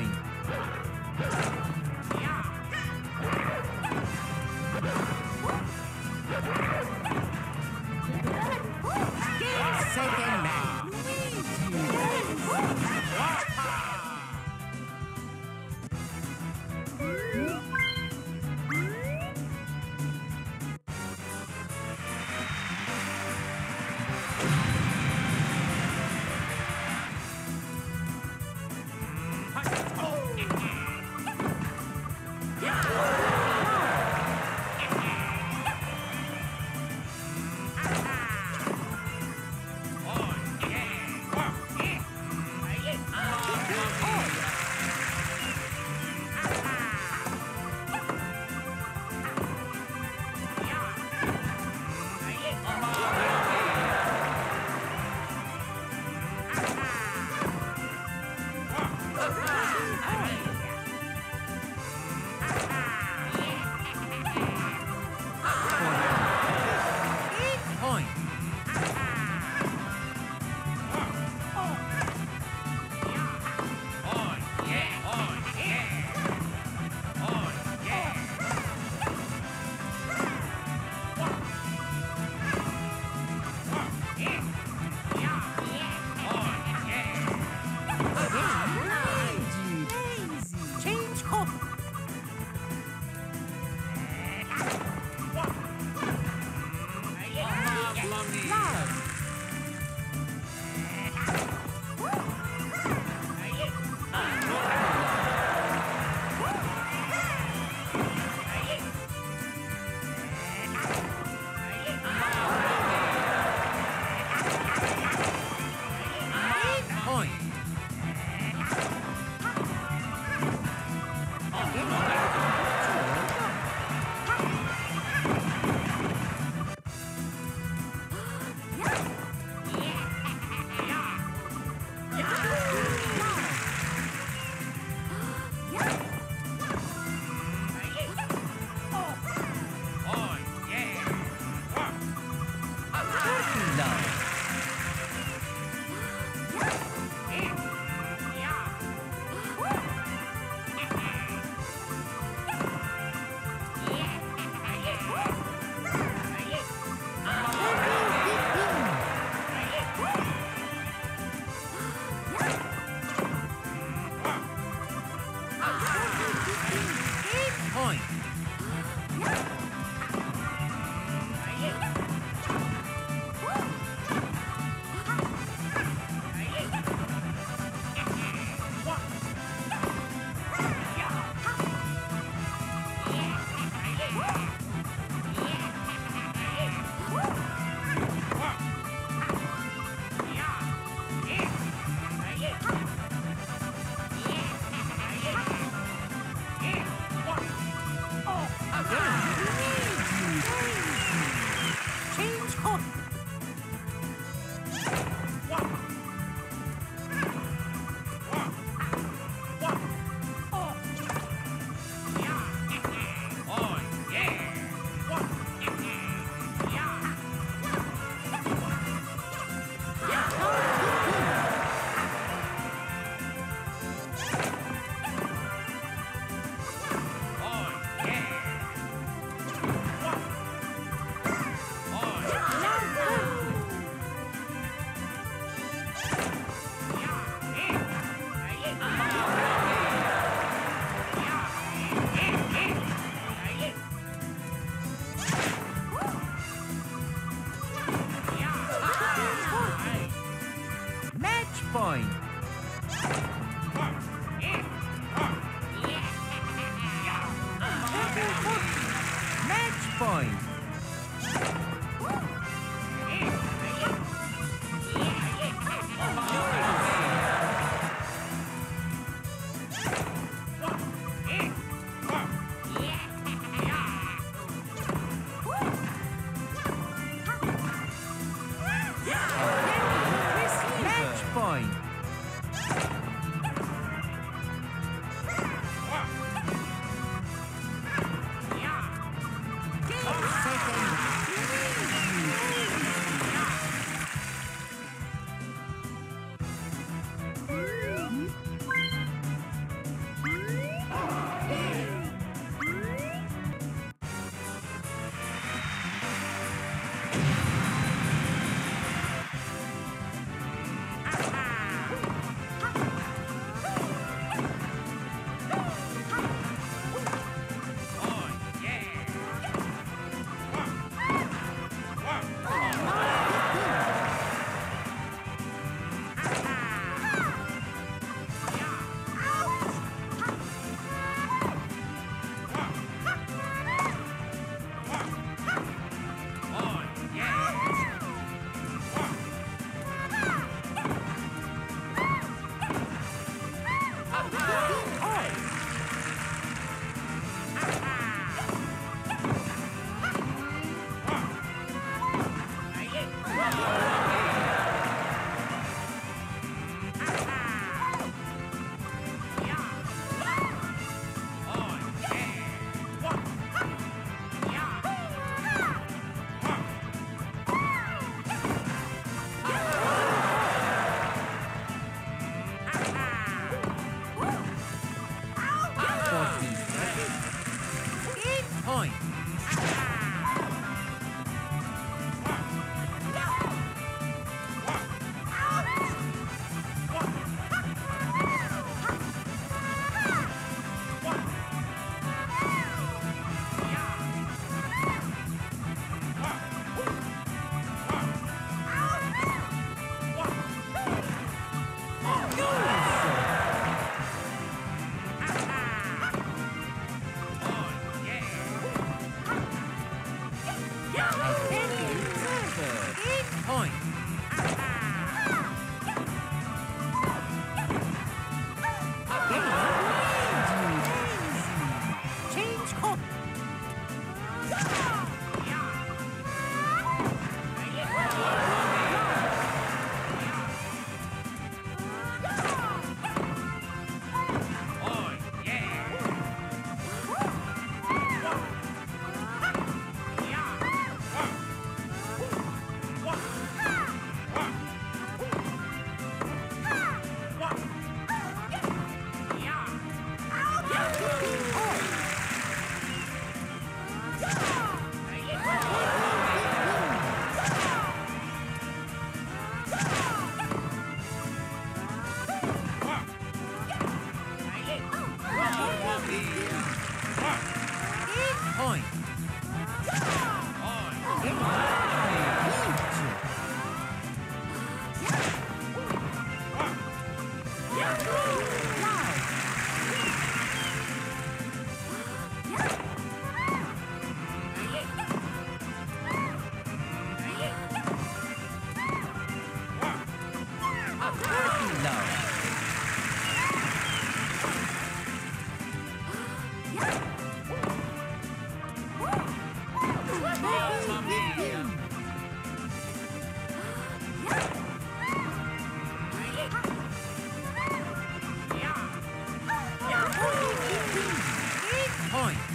nine. Point. Change Point. Match point. Yeah! Eight point.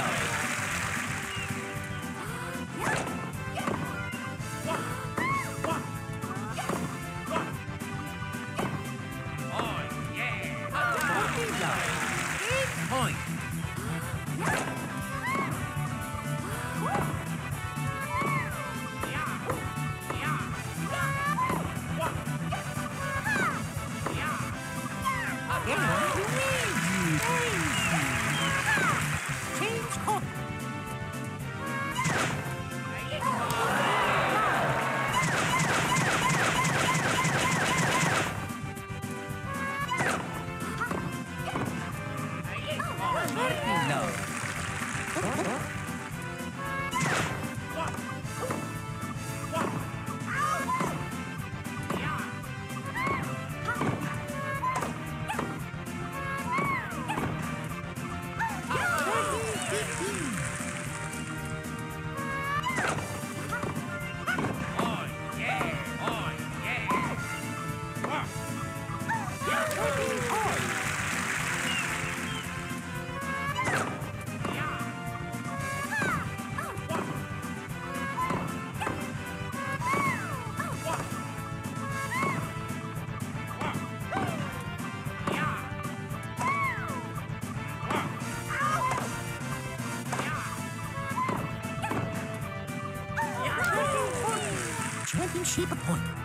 Love. Puppy Championship point.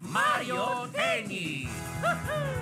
Mario Tennis.